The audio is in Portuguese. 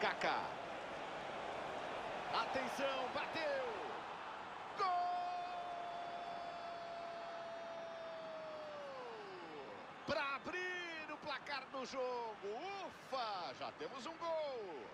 Kaká. Atenção, bateu. Gol! Para abrir o placar do jogo. Ufa, já temos um gol.